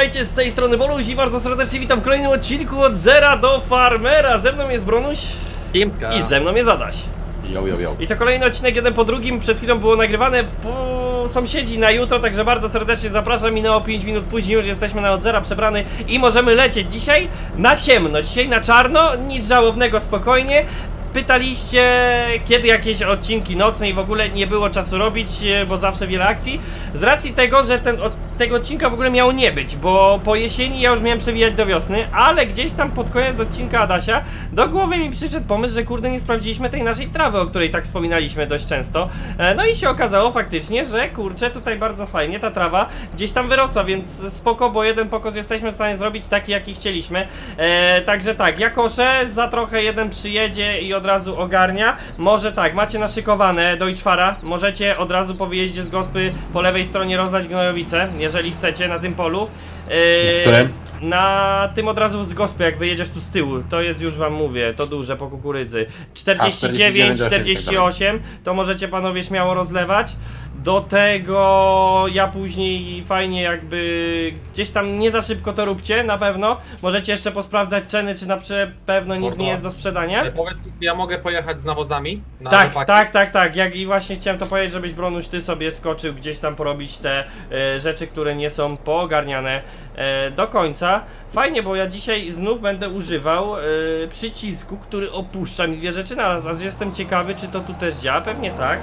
Witajcie z tej strony Boluś i bardzo serdecznie witam w kolejnym odcinku od Zera do Farmera. Ze mną jest Bronuś Kimka. i ze mną jest Adaś. Yo, yo, yo. I to kolejny odcinek, jeden po drugim, przed chwilą było nagrywane po sąsiedzi na jutro, także bardzo serdecznie zapraszam. Minęło 5 minut później, już jesteśmy na od zera przebrany i możemy lecieć dzisiaj na ciemno, dzisiaj na czarno, nic żałobnego, spokojnie. Pytaliście, kiedy jakieś odcinki nocne i w ogóle nie było czasu robić, e, bo zawsze wiele akcji. Z racji tego, że ten, od, tego odcinka w ogóle miało nie być, bo po jesieni ja już miałem przewijać do wiosny, ale gdzieś tam pod koniec odcinka Adasia do głowy mi przyszedł pomysł, że kurde nie sprawdziliśmy tej naszej trawy, o której tak wspominaliśmy dość często. E, No i się okazało faktycznie, że kurczę tutaj bardzo fajnie ta trawa gdzieś tam wyrosła, więc spoko, bo jeden pokos jesteśmy w stanie zrobić taki jaki chcieliśmy. E, także tak, ja koszę, za trochę jeden przyjedzie i od razu ogarnia. Może tak, macie naszykowane do Iczwara, możecie od razu po wyjeździe z gospy po lewej stronie rozlać gnojowice, chcecie, na tym polu. Na którym? na tym od razu z gospy, jak wyjedziesz tu z tyłu, to jest już wam mówię, to duże po kukurydzy. 49, 49, 48, to możecie panowie śmiało rozlewać. Do tego ja później fajnie jakby gdzieś tam nie za szybko to róbcie, na pewno. Możecie jeszcze posprawdzać ceny, czy na pewno nic Mordo. nie jest do sprzedania. Ale powiedz ja mogę pojechać z nawozami? Na Tak, tak, tak, tak. Jak i właśnie chciałem to powiedzieć, żebyś Bronuś ty sobie skoczył gdzieś tam porobić te e, rzeczy, które nie są poogarniane e, do końca. Fajnie, bo ja dzisiaj znów będę używał e, przycisku, który opuszcza mi dwie rzeczy naraz. Aż jestem ciekawy, czy to tu też działa. Pewnie tak.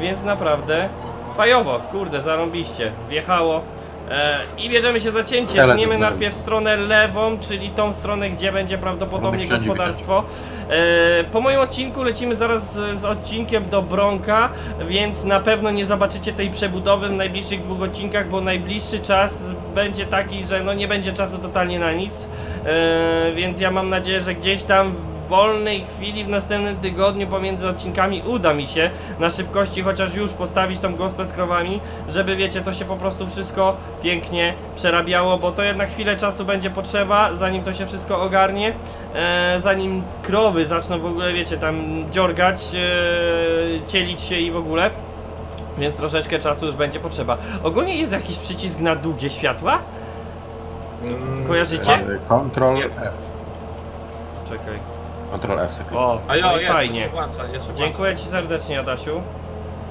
Więc naprawdę fajowo, kurde, zarąbiście. Wjechało. E, I bierzemy się za cięcie. Ale znałem. najpierw stronę lewą, czyli tą stronę, gdzie będzie prawdopodobnie gospodarstwo. E, po moim odcinku lecimy zaraz z, z odcinkiem do Bronka, więc na pewno nie zobaczycie tej przebudowy w najbliższych dwóch odcinkach, bo najbliższy czas będzie taki, że no nie będzie czasu totalnie na nic. E, więc ja mam nadzieję, że gdzieś tam wolnej chwili w następnym tygodniu pomiędzy odcinkami uda mi się na szybkości chociaż już postawić tą gospę z krowami, żeby wiecie, to się po prostu wszystko pięknie przerabiało, bo to jednak chwilę czasu będzie potrzeba, zanim to się wszystko ogarnie, e, zanim krowy zaczną w ogóle, wiecie, tam dziorgać, e, cielić się i w ogóle. Więc troszeczkę czasu już będzie potrzeba. Ogólnie jest jakiś przycisk na długie światła? Mm, Kojarzycie? Control Nie. F. Czekaj. Control F sekret. O, A ja, no i jest, fajnie. Jeszcze włącza, jeszcze Dziękuję Ci serdecznie, Adasiu.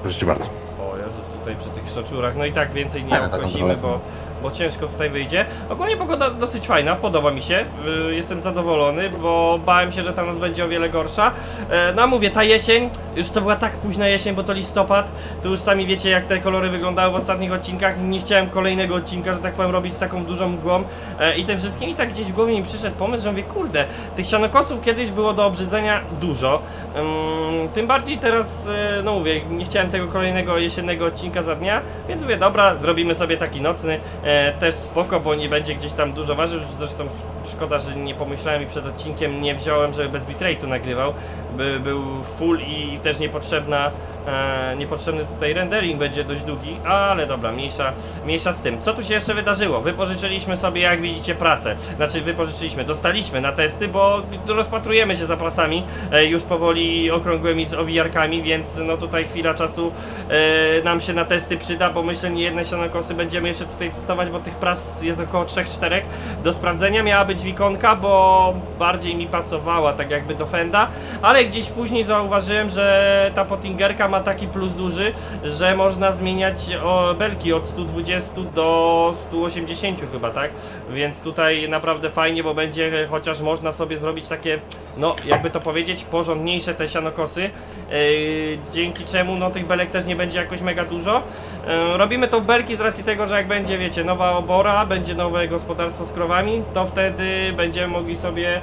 Proszę cię bardzo. O Jezus, tutaj przy tych szoczurach. No i tak więcej nie Ale tak obkozimy, bo, bo ciężko tutaj wyjdzie. Ogólnie pogoda dosyć fajna, podoba mi się. Y, Jestem zadowolony, bo bałem się, że ta noc będzie o wiele gorsza. E, No mówię, ta jesień, już to była tak późna jesień, bo to listopad. To już sami wiecie, jak te kolory wyglądały w ostatnich odcinkach. Nie chciałem kolejnego odcinka, że tak powiem, robić z taką dużą mgłą e, i tym wszystkim. I tak gdzieś w głowie mi przyszedł pomysł, że mówię, kurde, tych sianokosów kiedyś było do obrzydzenia dużo. Ym, tym bardziej teraz, e, no mówię, nie chciałem tego kolejnego jesiennego odcinka za dnia, więc mówię, dobra, zrobimy sobie taki nocny, e, też spoko, bo nie będzie gdzieś tam dużo ważył, zresztą sz- szkoda, że nie pomyślałem i przed odcinkiem nie wziąłem, żeby bez bitrate'u nagrywał, by był full i też niepotrzebna, e, niepotrzebny tutaj rendering będzie dość długi, ale dobra, mniejsza, mniejsza z tym. Co tu się jeszcze wydarzyło? Wypożyczyliśmy sobie, jak widzicie, prasę, znaczy wypożyczyliśmy, dostaliśmy na testy, bo rozpatrujemy się za prasami, e, już powoli okrągłymi z owijarkami, więc no tutaj chwila czasu e, nam się na testy przyda, bo myślę nie jedne sianokosy będziemy jeszcze tutaj testować, bo tych pras jest około 3-4 do sprawdzenia. Miała być wikonka, bo bardziej mi pasowała tak jakby do Fenda, ale gdzieś później zauważyłem, że ta Pottingerka ma taki plus duży, że można zmieniać belki od 120 do 180 chyba, tak? Więc tutaj naprawdę fajnie, bo będzie chociaż można sobie zrobić takie, no jakby to powiedzieć, porządniejsze te sianokosy, yy, dzięki czemu no tych belek też nie będzie jakoś mega dużo. Yy, robimy to belki z racji tego, że jak będzie, wiecie, nowa obora, będzie nowe gospodarstwo z krowami, to wtedy będziemy mogli sobie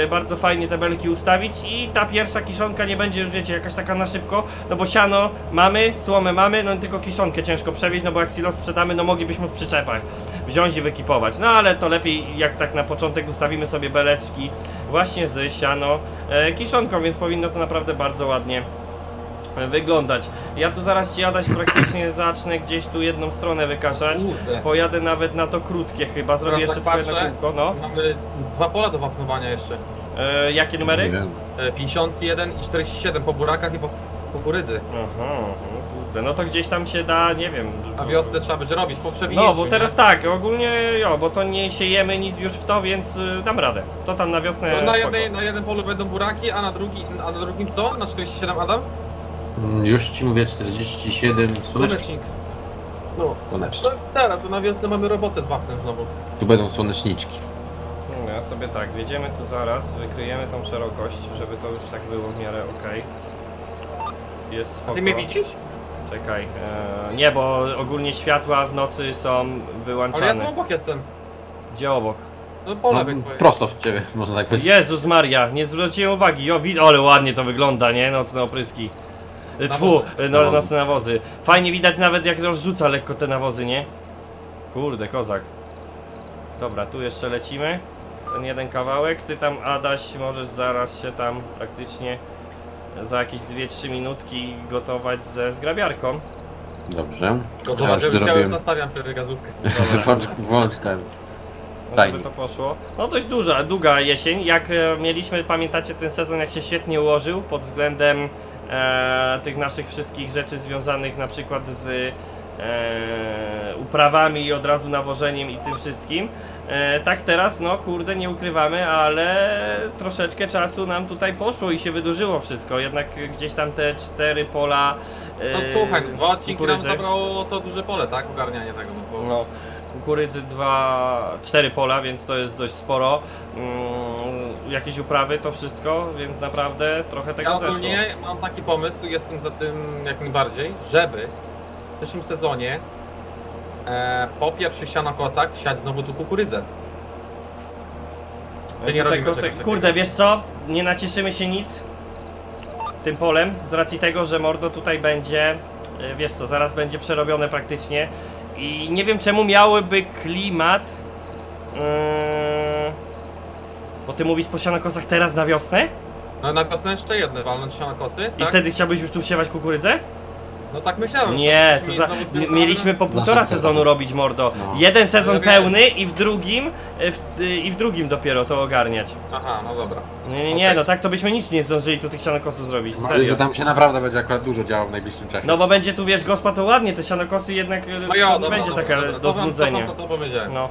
yy, bardzo fajnie te belki ustawić i ta pierwsza kiszonka nie będzie już, wiecie, jakaś taka na szybko, no bo siano mamy, słomę mamy, no tylko kiszonkę ciężko przewieźć, no bo jak silos sprzedamy, no moglibyśmy w przyczepach wziąć i wykipować, no ale to lepiej jak tak na początek ustawimy sobie beleczki właśnie z siano e, kiszonką, więc powinno to naprawdę bardzo ładnie e, wyglądać. Ja tu zaraz ci Adaś praktycznie zacznę gdzieś tu jedną stronę wykaszać. Kurde. Pojadę nawet na to krótkie chyba, zrobię Teraz jeszcze tak tylko jedno patrzę. kółko, no. Mamy dwa pola do wapnowania jeszcze. E, jakie numery? E, 51 i 47 po burakach i po... kukurydzy. Aha, no kurde, no to gdzieś tam się da, nie wiem. Na wiosnę trzeba będzie robić po przewinięciu. No, bo teraz nie? tak, ogólnie, jo, bo to nie siejemy nic już w to, więc y, dam radę. To tam na wiosnę No, na, spoko. jednej, na jednym polu będą buraki, a na, drugi, a na drugim co? Na 47 Adam? Mm, Już ci mówię 47 słoneczki. Słonecznik. No. Słoneczki. No teraz, to na wiosnę mamy robotę z wapnem znowu. Tu będą słoneczniczki. No, Ja sobie tak, wjedziemy tu zaraz, wykryjemy tą szerokość, żeby to już tak było w miarę ok. Jest A spoko. ty mnie widzisz? Czekaj, e, nie, bo ogólnie światła w nocy są Ale ja wyłączane. tu obok jestem. Gdzie obok? No po No, prosto w ciebie, można tak powiedzieć. Jezus Maria, nie zwróciłem uwagi. O, widzę, ale ładnie to wygląda, nie? Nocne opryski. E, Tfu, Nawozy. e, no, Nawozy. nocne nawozy. Fajnie widać nawet jak rozrzuca lekko te nawozy, nie? Kurde, kozak. Dobra, tu jeszcze lecimy. Ten jeden kawałek. Ty tam, Adaś, możesz zaraz się tam praktycznie za jakieś 2-3 minutki gotować ze zgrabiarką. Dobrze. Gotowa, Ja już że ja już zrobiłem. nastawiam wtedy gazówkę. Włącz, włącz ten. No, żeby to poszło. No dość duża, długa jesień. Jak e, mieliśmy, pamiętacie ten sezon, jak się świetnie ułożył pod względem e, tych naszych wszystkich rzeczy związanych na przykład z e, uprawami i od razu nawożeniem i tym wszystkim. E, tak teraz, no kurde, nie ukrywamy, ale troszeczkę czasu nam tutaj poszło i się wydłużyło wszystko. Jednak gdzieś tam te cztery pola. E, No słuchaj, dwa odcinki nam zabrało to duże pole, tak? Ogarnianie tego. No, bo... No, kukurydzy dwa, cztery pola, więc to jest dość sporo. Mm, jakieś uprawy, to wszystko, więc naprawdę trochę tego Ja zeszło. ogólnie mam taki pomysł, jestem za tym jak najbardziej, żeby w przyszłym sezonie e, po pierwszych sianokosach wsiać znowu tu kukurydzę. Ty nie tutaj, czegoś kurde, wiesz co? Nie nacieszymy się nic tym polem, z racji tego, że Mordo tutaj będzie, e, wiesz co, zaraz będzie przerobione praktycznie i nie wiem czemu miałyby klimat yy, bo ty mówisz po sianokosach teraz na wiosnę? No na wiosnę jeszcze jedne, walnąć sianokosy, I tak? wtedy chciałbyś już tu siewać kukurydzę? No tak myślałem. Nie, to to za, mieliśmy po półtora sezonu robić mordo. No. Jeden sezon pełny i w drugim e, w, y, i w drugim dopiero to ogarniać. Aha, no dobra. Nie, nie, nie, Okej. no tak to byśmy nic nie zdążyli tu tych sianokosów zrobić, Mam nadzieję, że tam się naprawdę będzie akurat dużo działo w najbliższym czasie. No bo będzie tu, wiesz, gospa to ładnie, te sianokosy jednak e, No ja, to dobra, będzie dobra, taka dobra. do znudzenia. to co powiedziałem. No.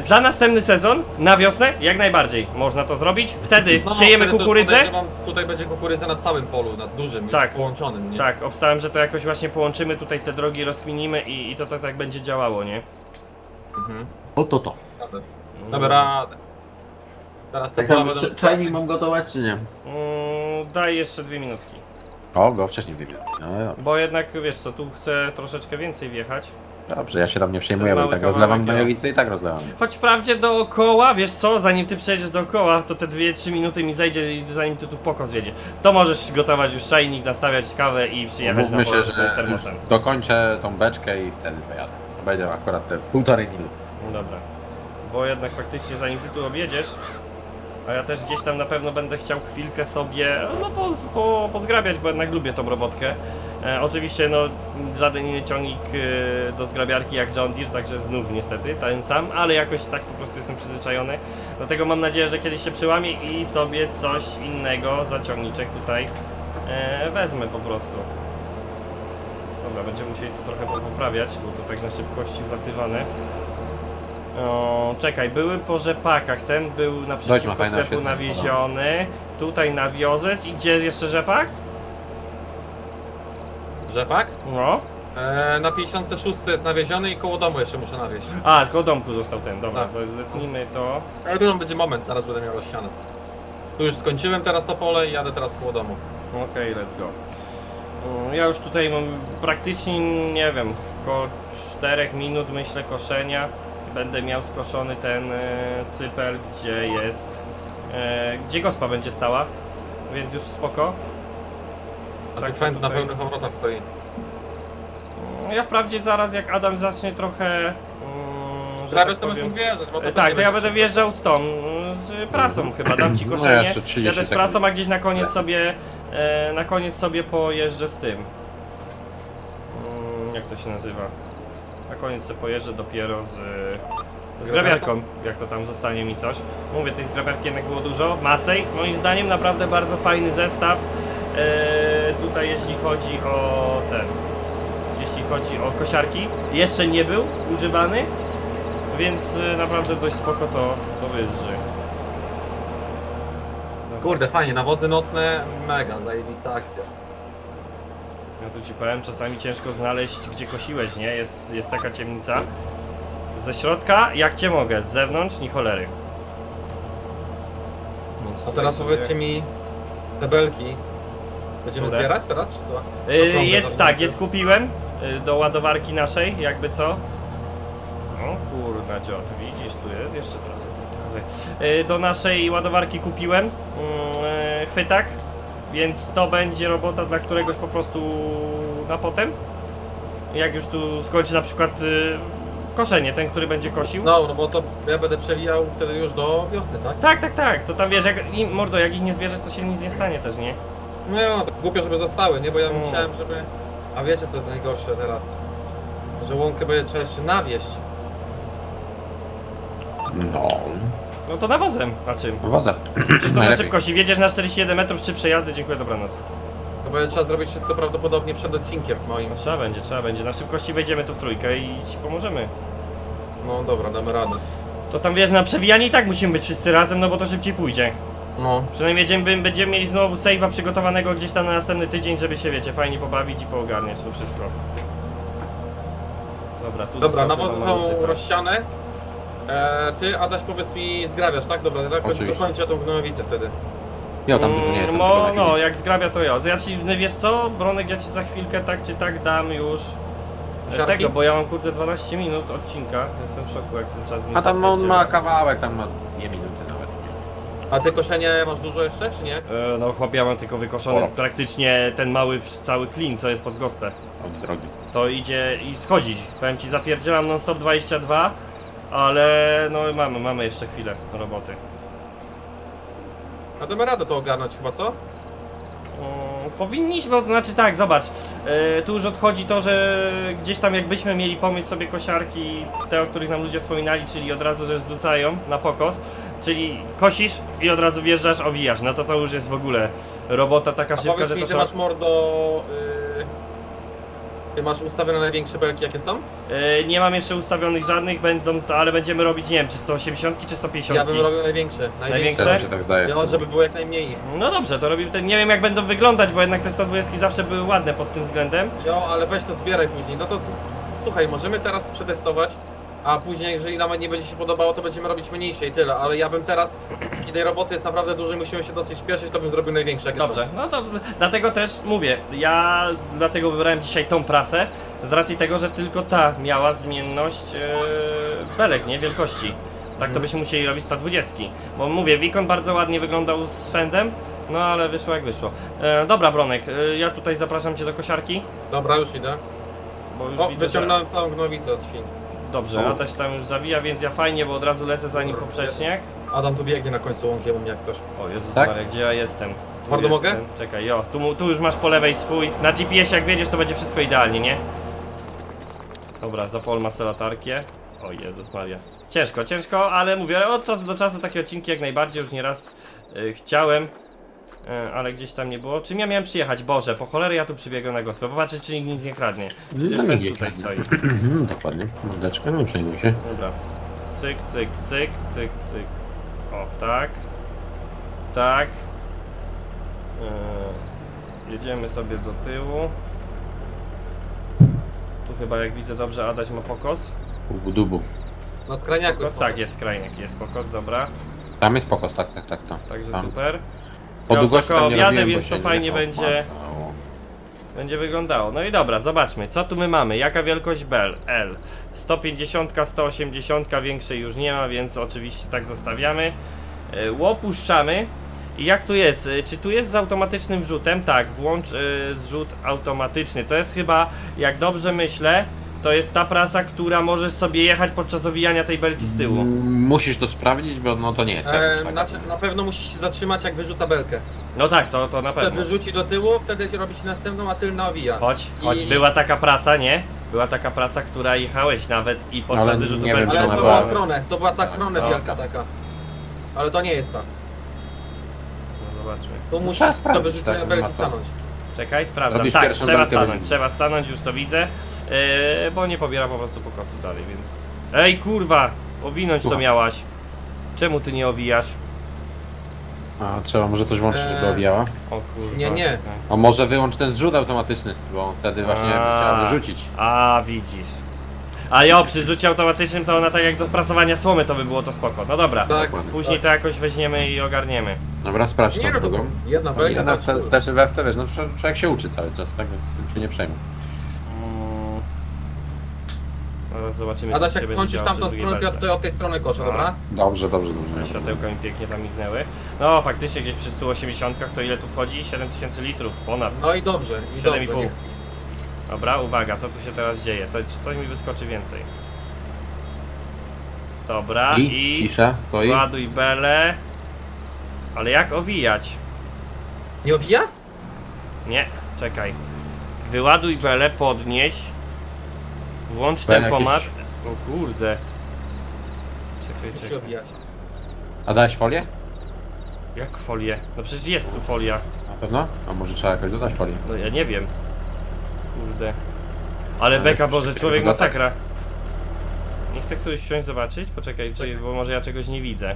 Za następny sezon, na wiosnę, jak najbardziej można to zrobić. Wtedy No, siejemy wtedy to już kukurydzę. Tutaj będzie kukurydza na całym polu, na dużym, Tak. połączonym, nie? Tak, obstałem, że to jakoś właśnie połączymy tutaj te drogi, rozkminimy i, i to, to tak będzie działało, nie? Mhm. O to to. Dobra. Dobra, radę. Teraz te Tak tam będą... jeszcze czajnik mam gotować, czy nie? Mm, daj jeszcze dwie minutki. O, go wcześniej wybiłem. No, no. Bo jednak wiesz co, tu chcę troszeczkę więcej wjechać. Dobrze, ja się tam nie przejmuję, bo i tak rozlewam. Majowicę i tak rozlewam. Choć wprawdzie dookoła, wiesz co, zanim ty przejdziesz dookoła, to te 2-3 minuty mi zejdzie i zanim ty tu poko zjedzie. To możesz gotować już czajnik, nastawiać kawę i przyjechać Mówmy na się, że dokończę tą beczkę i wtedy pojadę. To będzie akurat te półtorej minuty. Dobra. Bo jednak faktycznie zanim ty tu objedziesz, a ja też gdzieś tam na pewno będę chciał chwilkę sobie, no po, po, pozgrabiać, bo jednak lubię tą robotkę. E, oczywiście no żaden inny ciągnik e, do zgrabiarki jak John Deere, także znów niestety ten sam, ale jakoś tak po prostu jestem przyzwyczajony. Dlatego mam nadzieję, że kiedyś się przyłamie i sobie coś innego za ciągniczek tutaj e, wezmę po prostu. Dobra, będziemy musieli tu trochę poprawiać, bo to tak na szybkości wlatywane. O, czekaj, były po rzepakach. Ten był naprzeciwko ma fajne sklepu nawieziony. Tutaj nawiozec. I gdzie jeszcze rzepak? Rzepak? No. E, na 56 jest nawieziony i koło domu jeszcze muszę nawieźć. A, tylko domku został ten. Dobra, Tak. zetnijmy to. Ale tu będzie moment, zaraz będę miał rozsiane. Tu już skończyłem teraz to pole i jadę teraz koło domu. Okej, let's go. Mm, Ja już tutaj mam praktycznie, nie wiem, około 4 minut myślę koszenia. Będę miał skoszony ten e, cypel, gdzie jest, e, gdzie gospa będzie stała, więc już spoko. A Tak, tu fend na tutaj. pełnych obrotach stoi. Mm, Ja wprawdzie zaraz jak Adam zacznie trochę. Mm, że Prawie tak powiem- już wjeżdżać, bo to Tak, to ja będę wjeżdżał z tą, mm, z prasą chyba, dam ci No, koszenie, jeszcze 30 jadę z prasą, a gdzieś na koniec sobie, e, na koniec sobie pojeżdżę z tym. Mm, jak to się nazywa? Na koniec sobie pojeżdżę dopiero z, z grabiarką, jak to tam zostanie mi coś. Mówię, tej zgrabiarki jednak było dużo. Masej, moim zdaniem naprawdę bardzo fajny zestaw. E, tutaj jeśli chodzi o ten, jeśli chodzi o kosiarki, jeszcze nie był używany, więc e, naprawdę dość spoko to, to wyzdrzy. Kurde, fajnie, nawozy nocne, mega, zajebista akcja. Ja tu ci powiem, czasami ciężko znaleźć gdzie kosiłeś, nie? Jest, jest taka ciemnica. Ze środka, jak cię mogę, z zewnątrz, ni cholery. A tutaj teraz powiedzcie mi, te belki, będziemy Które? zbierać teraz, czy co? Y, Okrągłe jest tak, jest kupiłem y, do ładowarki naszej, jakby co. No kurna dziot, widzisz, tu jest jeszcze trochę tej trawy. Y, Do naszej ładowarki kupiłem mm, chwytak, więc to będzie robota dla któregoś po prostu na potem. Jak już tu skończy na przykład koszenie, ten, który będzie kosił. No, no bo to ja będę przewijał wtedy już do wiosny, tak? Tak, tak, tak, to tam wiesz, jak, i, mordo, jak ich nie zbierzesz, to się nic nie stanie też, nie? No ja, tak głupio, żeby zostały, nie? Bo ja Mm. myślałem, żeby... A wiecie co jest najgorsze teraz? Że łąkę będzie trzeba jeszcze nawieść. No, No to nawozem, a czym? wozem. Przecież to na Najlepiej. szybkości, wjedziesz na 47 metrów, czy przejazdy, dziękuję, dobranoc. To będzie trzeba zrobić wszystko prawdopodobnie przed odcinkiem moim. No trzeba będzie, trzeba będzie. Na szybkości wejdziemy tu w trójkę i ci pomożemy. No dobra, damy radę. To tam wiesz, na przewijanie i tak musimy być wszyscy razem, no bo to szybciej pójdzie. No, Przynajmniej będziemy, będziemy mieli znowu save'a przygotowanego gdzieś tam na następny tydzień, żeby się, wiecie, fajnie pobawić i poogarniać tu wszystko. Dobra, tu dobra, nawozy są rozsiane. E, ty, Adaś, powiedz mi, zgrabiasz, tak? Dobra, tak Oczywiście. dokończę tą gnojowicę wtedy. Ja tam dużo nie jestem. No, tylko no, jak zgrabia to ja. Ja ci, no wiesz co, Bronek, ja ci za chwilkę tak czy tak dam już e, Siarki? tego, bo ja mam kurde 12 minut odcinka. Jestem w szoku jak ten czas mi A tam on ma kawałek, tam ma. Nie? A ty koszenie masz dużo jeszcze, czy nie? E, No chłop, ja mam tylko wykoszony Sporo. praktycznie ten mały w- cały clean, co jest pod gospę. Od drogi. To idzie i schodzi. Powiem ci, zapierdzielam non stop 22, ale no mamy, mamy jeszcze chwilę roboty. A damy radę to ogarnąć chyba, co? Powinniśmy, to znaczy tak, zobacz, e, tu już odchodzi to, że gdzieś tam jakbyśmy mieli pomysł sobie kosiarki, te o których nam ludzie wspominali, czyli od razu, że rzucają na pokos, czyli kosisz i od razu wjeżdżasz, owijasz, no to to już jest w ogóle robota taka A szybka, że to trzeba... masz mordo... Y... Ty masz ustawione największe belki, jakie są? E, Nie mam jeszcze ustawionych żadnych, będą to, ale będziemy robić, nie wiem, czy 180 czy 150. Ja bym robił największe. Największe? Się tak zdaje. Ja, żeby było jak najmniej. No dobrze, to robimy ten, nie wiem jak będą wyglądać, bo jednak te 120 zawsze były ładne pod tym względem. Jo, ale weź to zbieraj później. No to słuchaj, możemy teraz przetestować, a później, jeżeli nawet nie będzie się podobało, to będziemy robić mniejsze i tyle. Ale ja bym teraz, kiedy tej roboty jest naprawdę dużo i musimy się dosyć spieszyć, to bym zrobił największe. jakie Dobrze, no to dlatego też mówię, ja dlatego wybrałem dzisiaj tą prasę, z racji tego, że tylko ta miała zmienność e, belek, nie? Wielkości. Tak to Mhm. byśmy musieli robić 120. Bo mówię, Wikon bardzo ładnie wyglądał z fendem, no ale wyszło jak wyszło. E, dobra, Bronek, e, ja tutaj zapraszam Cię do kosiarki, są. Dobra, już idę. bo już O, widzę, że... wyciągnąłem całą gnowicę od świn. Dobrze, O. Adaś tam już zawija, więc ja fajnie, bo od razu lecę za nim poprzeczniak. Adam tu biegnie na końcu łąkiem, jak coś. O Jezus Tak? Maria, gdzie ja jestem? Tu Mordo, jestem. mogę? Czekaj, jo, tu, mu- tu już masz po lewej swój. Na GPS jak wiedziesz, to będzie wszystko idealnie, nie? Dobra, zapol masę latarkę. O Jezus Maria. Ciężko, ciężko, ale mówię, od czasu do czasu takie odcinki jak najbardziej już nieraz y, chciałem. Y, ale gdzieś tam nie było. Czym ja miałem przyjechać? Boże, po cholerę ja tu przybiegłem na gospę. Popatrzeć, czy nikt nic nie kradnie. Przecież No, ten nie tutaj kradnie. stoi. Mhm, Dokładnie. Mordeczkę, no przejmuj się. Dobra. Cyk, cyk, cyk, cyk, cyk. O, tak. Tak. Yy, jedziemy sobie do tyłu. Tu chyba, jak widzę dobrze, Adaś ma pokos. Ubu dubu. Na skrajniaku Pokos? jest. Tak, jest skrajnik, jest pokos, dobra. Tam jest pokos, tak, tak, tak. To. Także Tam. super. Po Ja długości tam obiadę, więc to fajnie nie będzie. opłacało. Będzie wyglądało. No i dobra, zobaczmy, co tu my mamy. Jaka wielkość bel? L. 150, 180, większej już nie ma, więc oczywiście tak zostawiamy. E, Łopuszczamy. I jak tu jest? E, Czy tu jest z automatycznym wrzutem? Tak, włącz e, zrzut automatyczny. To jest chyba, jak dobrze myślę, to jest ta prasa, która możesz sobie jechać podczas owijania tej belki z tyłu. Mm, Musisz to sprawdzić, bo no to nie jest E, pewne. na, tak. na pewno musisz się zatrzymać, jak wyrzuca belkę. No tak, to, to na Wtedy pewno. wyrzuci do tyłu, wtedy się robić następną, a tylna owija. Chodź, chodź. I- Była taka prasa, nie? Była taka prasa, która jechałeś nawet i podczas Ale wyrzutu nie wiem, belki. czy Ale ona to była- była kronę, to była ta Tak, kronę no. wielka taka. Ale to nie jest ta. No zobaczmy. Tu musisz Trzeba do sprawdzić, wyrzucenia tak, nie ma belki co. stanąć. Czekaj, sprawdzam. Robisz tak, trzeba stanąć, trzeba stanąć, już to widzę, yy, bo nie pobiera po prostu pokosu dalej, więc... Ej, kurwa! Owinąć to Słucham. miałaś. Czemu ty nie owijasz? A trzeba może coś włączyć, żeby Eee. owijała? O kurwa. Nie, nie. A może wyłącz ten zrzut automatyczny, bo wtedy właśnie A. chciała wyrzucić. A, widzisz. A jo, przy rzucie automatycznym to ona tak jak do prasowania słomy to by było to spoko. No dobra. Tak. Później to jakoś weźmiemy i ogarniemy. Dobra, sprawdź Nie tą no, to drugą. jedna tak. te, też we w te wiesz, no człowiek człowiek się uczy cały czas, tak więc tym się nie przejmuj. Mm. Zaraz zobaczymy, Adaś, jak się skończysz tamtą stronę, to ja tutaj od tej strony koszę, dobra? Dobrze, dobrze, Te dobrze. Światełka mi pięknie tam mignęły. No faktycznie gdzieś przy 180 to ile tu wchodzi? 7000 litrów, ponad. No i dobrze, i 7,5. dobrze. niech- Dobra, uwaga, co tu się teraz dzieje? Co, czy coś mi wyskoczy więcej? Dobra, I, i, cisza, stoi. ładuj belę. Ale jak owijać? Nie owija? Nie, czekaj. Wyładuj belę, podnieś. Włącz Belę tempomat. jakieś- O kurde. Czekaj, Musi czekaj. owijać. A dałeś folię? Jak folię? No przecież jest tu folia. Na pewno? A może trzeba jakoś dodać folię? No ja nie wiem. Kurde. Ale Ale beka, Boże, człowiek masakra. Nie chce ktoś wsiąść zobaczyć? Poczekaj, czy, bo może ja czegoś nie widzę.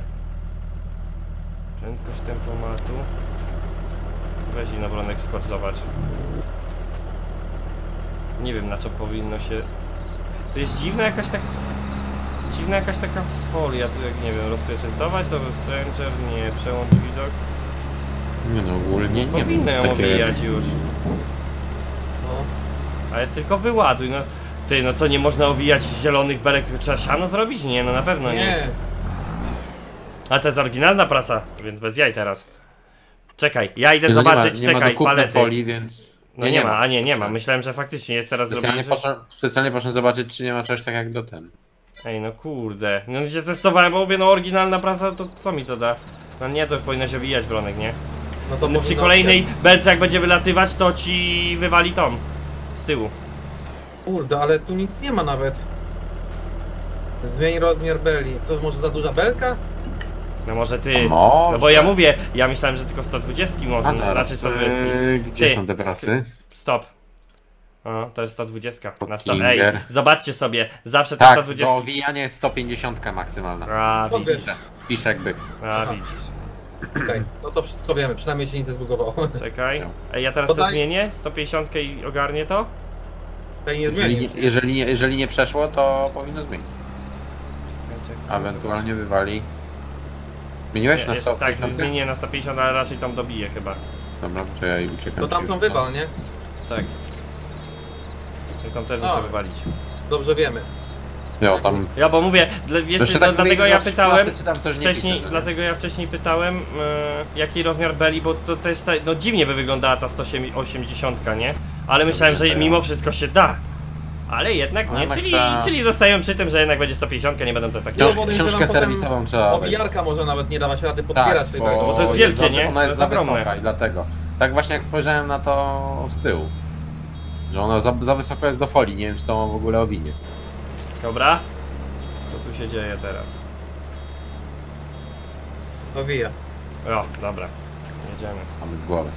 Prędkość tempomatu. Weź i na bronek skocz, zobacz. Nie wiem na co powinno się... To jest dziwna jakaś tak... Dziwna jakaś taka folia, tu jak nie wiem, rozpieczętować to stranger, nie, przełącz widok. Nie no, ogólnie nie Powinno wiem. ją owijać już. A jest tylko wyładuj, no. Ty, no co, nie można owijać zielonych belek, tylko trzeba siano zrobić? Nie, no na pewno nie. Nie. A to jest oryginalna prasa, więc bez jaj teraz. Czekaj, ja idę No zobaczyć, nie ma, nie ma czekaj, dokupnej palety. folii, więc... No nie, ma, a nie, nie ma. Myślałem, że faktycznie jest teraz Specjalnie zrobione. że- poszedłem, specjalnie poszedłem zobaczyć, czy nie ma czegoś tak jak do ten. Ej, no kurde. No się testowałem, bo mówię, no oryginalna prasa, to co mi to da? No nie, to już powinno się wijać bronek, nie? No to No przy kolejnej belce, jak będzie wylatywać, to ci wywali tom. Z tyłu. Kurde, ale tu nic nie ma nawet. Zmień rozmiar beli. Co, może za duża belka? No może ty. Może. No bo ja mówię, ja myślałem, że tylko 120 można, A zaraz, znaczy 120. yy, gdzie Ty, są te prasy? Stop. O, to jest 120. Na. Fuckinger. Ej, zobaczcie sobie, zawsze to Tak, 120. do owijania jest 150 maksymalna. A, widzisz. Pisze jakby. A, widzisz. Okej, no to wszystko wiemy, przynajmniej się nic nie zbugowało. Czekaj. No. Ej, ja teraz To sobie daj- zmienię 150 i ogarnię to? Tutaj nie Jeżeli zmieni. nie, jeżeli, nie, jeżeli nie przeszło, to powinno zmienić. Czekaj, czekaj. Ewentualnie wywali. Zmieniłeś Nie, na jeszcze, tak, 150? zmienię na 150, ale raczej tam dobiję chyba. Dobra, to ja i uciekam. To tamtą wywal, nie? Tak. I tam też muszę wywalić. Dobrze wiemy. Ja tam... Ja bo mówię, dla, wiesz, To dla, tak dlatego ja pytałem, klasy, czy tam coś nie wcześniej, pisze, dlatego ja wcześniej pytałem, e, jaki rozmiar beli, bo to też, ta, no dziwnie by wyglądała ta 180, nie? Ale myślałem, że to mimo wszystko się da. Ale jednak nie, jednak czyli, trzeba- czyli zostają przy tym, że jednak będzie 150, nie będą to takie... No, Książ, książkę serwisową trzeba. Owijarka może nawet nie dawać rady podpierać tej belki. bo, Bo to jest wielkie, nie? Ona To jest jest za ogromne. wysoka i dlatego. Tak właśnie jak spojrzałem na to z tyłu. Że ono za, za wysoko jest do folii, nie wiem czy to w ogóle owinie. Dobra? Co tu się dzieje teraz? Owija. O, dobra. Jedziemy. Mamy z głowy.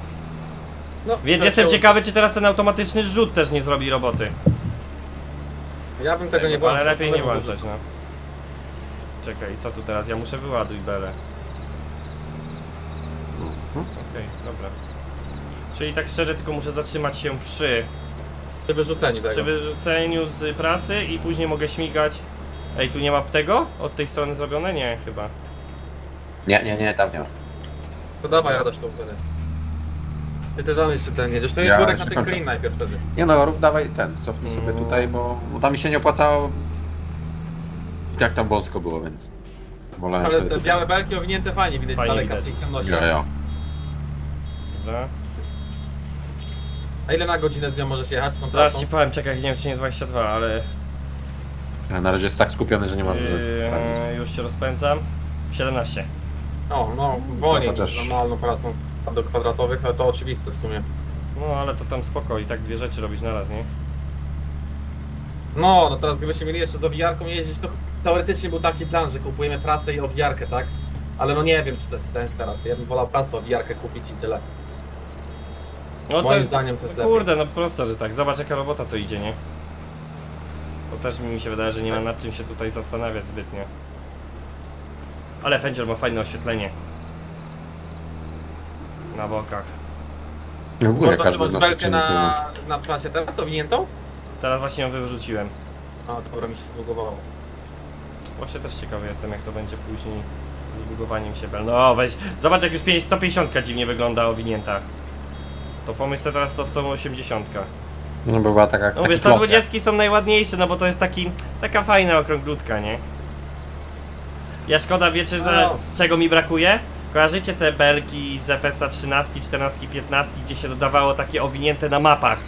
No, Więc jestem się- ciekawy, czy teraz ten automatyczny zrzut też nie zrobi roboty. Ja bym tego nie włączał. Ale lepiej nie włączać, no. Czekaj, co tu teraz? Ja muszę wyładuj belę. Mhm. Okej, dobra. Czyli tak szczerze, tylko muszę zatrzymać się przy, Przy wyrzuceniu tego. przy wyrzuceniu z prasy i później mogę śmigać. Ej, tu nie ma tego? Od tej strony zrobione? Nie, chyba. Nie, nie, nie, tam nie ma. To dawaj, Adaś tą wtedy. Ty ty tam jeszcze ten jedziesz. To jest Ja worek na ten kończę. clean najpierw wtedy. Nie no, rób dawaj ten, cofnij sobie Mm. tutaj, bo, bo tam mi się nie opłacało. I tak tam wąsko było, więc. Wolałem Ale sobie te tutaj. białe belki owinięte fajnie widać z Fajnie daleka w tej ciemności. Ja, ja. Dobra. A ile na godzinę z nią możesz jechać z tą Zaraz trasą? ci powiem, czekaj, nie wiem czy nie 22, ale Ja na razie jest tak skupiony, że nie może yy, już się rozpędzam. 17. No, no, wolniej No, chociaż- niż normalną pracą do kwadratowych, ale to oczywiste w sumie. No ale to tam spoko i tak dwie rzeczy robić na raz, nie? No, no teraz gdybyśmy mieli jeszcze z owijarką jeździć, to teoretycznie był taki plan, że kupujemy prasę i owijarkę, tak? Ale no nie wiem, czy to jest sens teraz. Ja bym wolał prasę wiarkę kupić i tyle. No Moim zdaniem to jest lepiej. Kurde, no proste, że tak. Zobacz jaka robota to idzie, nie? To też mi się wydaje, że nie ma nad czym się tutaj zastanawiać zbytnio. Ale Fędzior ma fajne oświetlenie. Na bokach. No w ogóle każdy z nas belkę na, na prasie teraz owiniętą? Teraz właśnie ją wyrzuciłem. A, dobra, mi się zbugowało. Właśnie też ciekawy jestem jak to będzie później z bugowaniem się bel. No weź, zobacz jak już 5 150 dziwnie wygląda owinięta. To pomyśl sobie teraz to 180. No bo była taka. No mówię, taki plot, 120 są najładniejsze, no bo to jest taki, taka fajna okrąglutka, nie? Ja szkoda, wiecie, że, No. z czego mi brakuje? Kojarzycie te belki z FSA 13, 14, 15, gdzie się dodawało takie owinięte na mapach?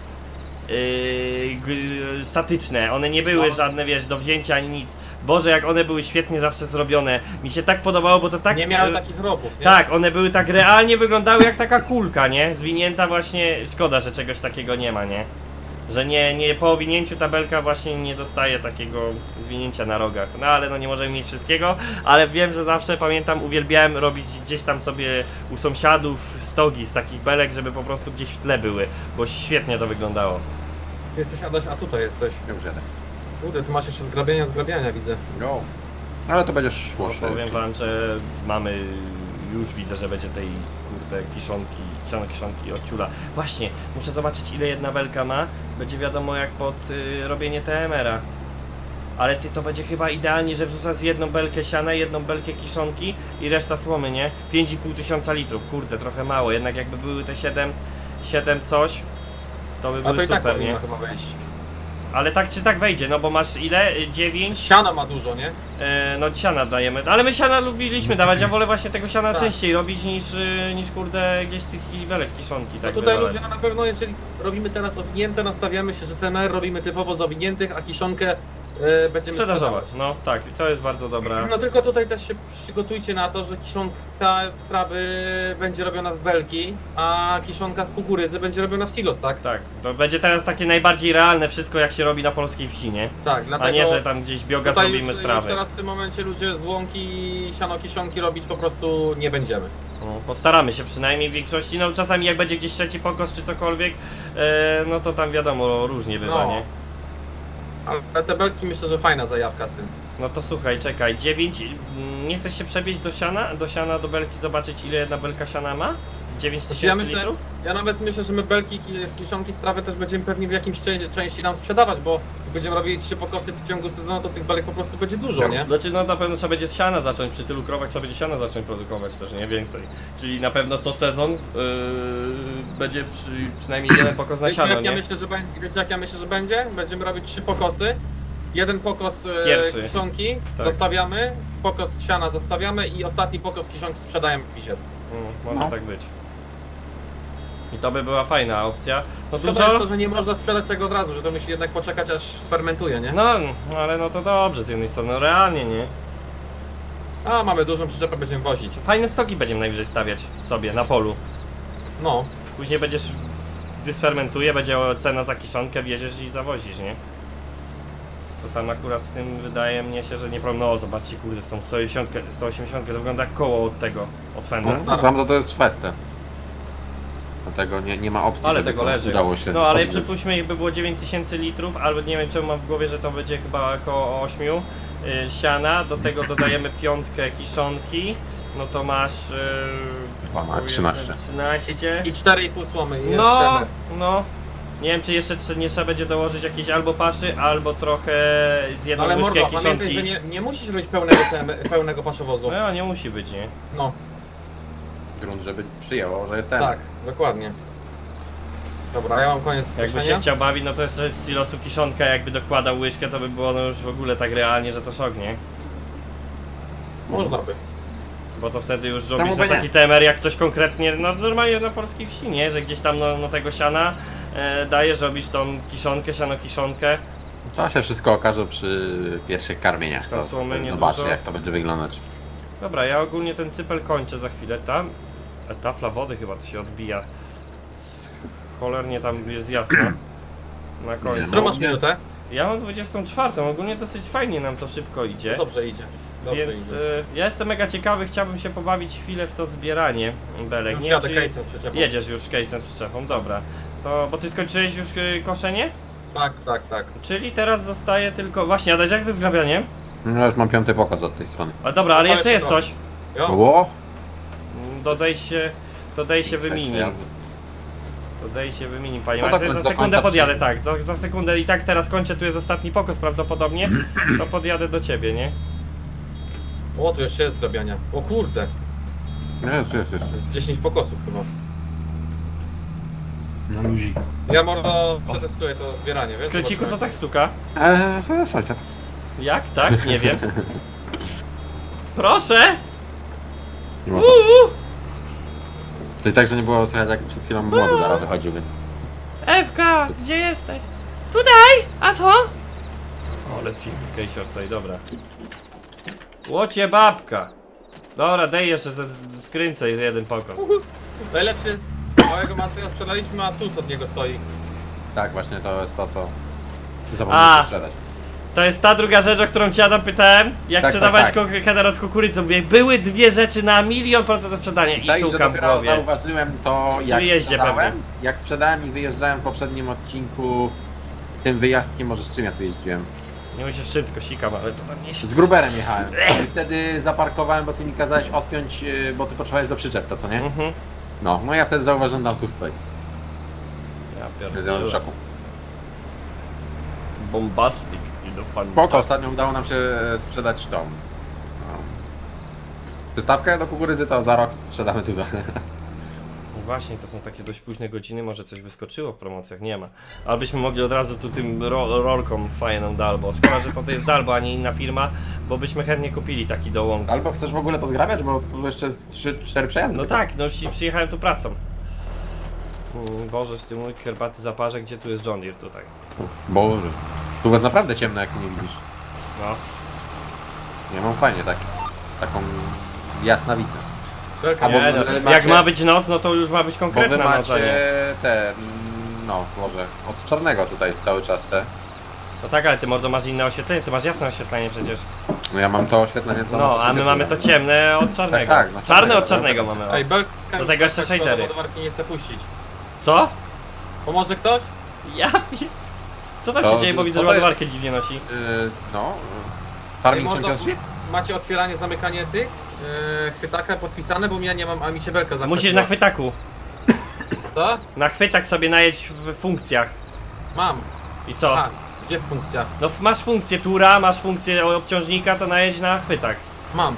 Yy, statyczne, one nie były No. żadne, wiesz, do wzięcia ani nic. Boże, jak one były świetnie zawsze zrobione. Mi się tak podobało, bo to tak. nie miałem yy, takich robów, nie? tak, one były tak realnie wyglądały jak taka kulka, nie? Zwinięta właśnie. Szkoda, że czegoś takiego nie ma, nie? Że nie, nie po owinięciu tabelka właśnie nie dostaje takiego zwinięcia na rogach. No ale no nie możemy mieć wszystkiego, ale wiem, że zawsze pamiętam, uwielbiałem robić gdzieś tam sobie u sąsiadów stogi z takich belek, żeby po prostu gdzieś w tle były, bo świetnie to wyglądało. Jesteś Adaś, a tutaj jesteś. Już jadę. Kurde, tu masz jeszcze zgrabienia, zgrabiania widzę. Go. Ale to będziesz szło No, powiem wam, że mamy, już widzę, że będzie tej kurde kiszonki, kiszonki od ciula. Właśnie, muszę zobaczyć ile jedna belka ma, będzie wiadomo jak pod y, robienie TMR-a. Ale ty to będzie chyba idealnie, że wrzucasz z jedną belkę siana, jedną belkę kiszonki i reszta słomy, nie? 5,5 tysiąca litrów, kurde, trochę mało, jednak jakby były te 7, 7 coś, to by i tak super, nie? powinno chyba wejść. Ale tak czy tak wejdzie, no bo masz ile? 9? Siana ma dużo, nie? E, no siana dajemy, ale my siana lubiliśmy dawać, ja wolę właśnie tego siana Tak. częściej robić niż, y, niż kurde gdzieś tych belek kiszonki No tak tutaj wywalać. ludzie no na pewno, jeżeli robimy teraz owinięte, nastawiamy się, że TMR robimy typowo z owiniętych, a kiszonkę e, będziemy Sprzedażować, no tak, to jest bardzo dobra. No tylko tutaj też się przygotujcie na to, że kiszonka z trawy będzie robiona w belki, a kiszonka z kukurydzy będzie robiona w silos, tak? Tak, to będzie teraz takie najbardziej realne wszystko jak się robi na polskiej wsi, nie? Tak, dlatego A nie, że tam gdzieś biogaz robimy już, z już trawy. teraz w tym momencie ludzie z łąki siano kiszonki robić po prostu nie będziemy. No, postaramy się przynajmniej w większości, no czasami jak będzie gdzieś trzeci pokos czy cokolwiek, e, no to tam wiadomo różnie bywa, No. nie? Ale te belki myślę, że fajna zajawka z tym. No to słuchaj, czekaj, 9, nie chcesz się przebić do siana, do siana, do belki, zobaczyć ile jedna belka siana ma? 9 Znaczy ja tysięcy myślę, litrów? Ja nawet myślę, że my belki ki- z kiszonki z trawy też będziemy pewnie w jakimś części, części nam sprzedawać, bo będziemy robili trzy pokosy w ciągu sezonu, to tych belek po prostu będzie dużo, nie? Znaczy no na pewno trzeba będzie z siana zacząć, przy tylu krowach trzeba będzie siana zacząć produkować też, nie więcej. Czyli na pewno co sezon yy, będzie przy, przynajmniej jeden pokos na siano, jak, ja nie? myślę, że będzie, wiecie jak ja myślę, że będzie? Będziemy robić trzy pokosy. Jeden pokos e, Pierwszy. kiszonki Tak. zostawiamy, pokos siana zostawiamy i ostatni pokos kiszonki sprzedajemy w pisie. Mm, może No. tak być. I to by była fajna opcja. No Szkoda dużo... jest to, że nie można sprzedać tego od razu, że to musi jednak poczekać aż sfermentuje, nie? No, ale no to dobrze z jednej strony, no realnie, nie? A mamy dużą przyczepę, będziemy wozić. Fajne stoki będziemy najwyżej stawiać sobie na polu. No, Później będziesz, gdy sfermentuje, będzie cena za kiszonkę, wieziesz i zawozisz, nie? To tam akurat z tym wydaje mnie się, że nie problem. No zobaczcie, kurde, są 180, 180 to wygląda jak koło od tego, od Fenda. No, tam to, to jest festę. Dlatego nie, nie ma opcji, Ale żeby tego leży. udało się No ale odbyć. przypuśćmy, jakby było 9000 litrów, albo nie wiem czemu mam w głowie, że to będzie chyba około 8 y, siana, do tego dodajemy piątkę kiszonki, no to masz... y, Chyba ma powiedzmy 13. 13. i 4,5 słomy jest No, temer. no. Nie wiem, czy jeszcze czy nie trzeba będzie dołożyć jakiejś albo paszy, albo trochę z jedną ale łyżkę mordo, pamiętaj, że kiszonki. nie, nie musisz robić pełnego, tem, pełnego paszowozu. No nie musi być, nie? No, Grunt, żeby przyjęło, że jest ten. tak, dokładnie. Dobra, ja mam koniec Jakby się chciał bawić, no to jeszcze z silosu kiszonka jakby dokładał łyżkę, to by było no już w ogóle tak realnie, że to szok, nie? Można by. Bo to wtedy już Czemu robisz by na nie? taki temer jak ktoś konkretnie, no normalnie na polskiej wsi, nie? Że gdzieś tam no, no tego siana e, dajesz, robisz tą kiszonkę, siano kiszonkę. To się wszystko okaże przy pierwszych karmieniach. To, to nie zobaczę dużo. jak to będzie wyglądać. Dobra, ja ogólnie ten cypel kończę za chwilę. Tam tafla wody chyba to się odbija. Cholernie tam jest jasno. Na końcu. Co masz minutę? Ja mam 24. Ogólnie dosyć fajnie nam to szybko idzie. Dobrze idzie. Dobrze Więc idzie. y, ja jestem mega ciekawy, chciałbym się pobawić chwilę w to zbieranie belek. Już jadę czy- case'em z przyczepą. Jedziesz już case'em z przyczepą, dobra. To, bo ty skończyłeś już y, koszenie? Tak, tak, tak. Czyli teraz zostaje tylko... Właśnie, Adaś, jak ze zgrabianiem? No już mam piąty pokaz od tej strony. A dobra, ale Ale jeszcze jest coś. Jo? O! Dodaj się... Dodaj się wyminim. Dodaj się wyminim, panie No tak, Za do sekundę podjadę, tak. Do, za sekundę i tak teraz kończę, tu jest ostatni pokos prawdopodobnie. To podjadę do ciebie, nie? O, tu jeszcze jest zgrabiania. O kurde, Jest, jest, jest. 10 pokosów chyba. No luzik. Ja mordo przetestuję to zbieranie, wiesz? Kreciku, co tak stuka? Eee, to jest sąsiad. Jak? Tak? Nie wiem. Proszę! Uuu! To i tak, że nie było słychać jak przed chwilą młody Dara wychodził, więc... Ewka, gdzie jesteś? Tutaj! A co? Ale piękny kejsior stoi, dobra. Łocie babka. Dobra, daj jeszcze ze, ze skrynce jest jeden pokos. Najlepszy jest małego Maseja sprzedaliśmy, a tus od niego stoi. Tak, właśnie to jest to, co... A. Zapomnieliśmy sprzedać. To jest ta druga rzecz, o którą cię Adam pytałem. Jak Tak, sprzedawałeś tak, tak. header od kukurydzy. Mówię, były dwie rzeczy na milion procent do sprzedania i że szukam w dopiero głowie. zauważyłem to, Przy jak wyjeździe sprzedałem, pewnie. jak sprzedałem i wyjeżdżałem w poprzednim odcinku tym wyjazdkiem, może z czym ja tu jeździłem? Nie musisz szybko, sikam, ale to tam nie się... Z gruberem jechałem. I wtedy zaparkowałem, bo ty mi kazałeś odpiąć, yy, bo ty potrzebowałeś do przyczep, to co nie? Mhm. No, no ja wtedy zauważyłem, tam tu stoi. Ja pierdolę. szoku. Spoko, ostatnio udało nam się e, sprzedać tą... No, przystawkę do kukurydzy, to za rok sprzedamy tu za... No Właśnie, to są takie dość późne godziny, może coś wyskoczyło w promocjach, nie ma. Ale byśmy mogli od razu tu tym ro rolką fajną Dalbo. Szkoda, że to jest Dalbo, a nie inna firma, bo byśmy chętnie kupili taki do łąki. Albo chcesz w ogóle to zgrabiać, bo jeszcze 3-4 przejazdy. No tylko. tak, no przyjechałem tu prasą. Mm, Boże, ty mój herbaty zaparze, gdzie tu jest John Deere tutaj? Boże. Tu jest naprawdę ciemno, jak ty nie widzisz. No. Ja mam fajnie tak, taką jasnawicę. Belka, A bo Nie, wy no, macie- Jak ma być noc, no to już ma być Bo wy konkretna noc, a macie nie. te, mm, no może, od czarnego tutaj cały czas te. No tak, ale ty mordo masz inne oświetlenie, ty masz jasne oświetlenie przecież. No ja mam to oświetlenie co na No, a my mamy to ciemne od czarnego. Tak, tak, no, Czarne czarnego, od czarnego no, mamy. Ej, O. Belka Do mi tego jeszcze tak shadery. do ładowarki nie chce puścić. Co? Pomoże ktoś? Ja pi- Co tam To- się dzieje, bo widzę, że jest? ładowarkę dziwnie nosi. Yy, no, Farming Ej, mordo, Championship? Macie otwieranie, zamykanie tych yy, chwytaka podpisane, bo ja nie mam, a mi się belka zakreśliła. Musisz na chwytaku. Co? Na chwytak sobie najedź w funkcjach. Mam. I co? A, gdzie w funkcjach? No f- masz funkcję tura, masz funkcję obciążnika, to najedź na chwytak. Mam.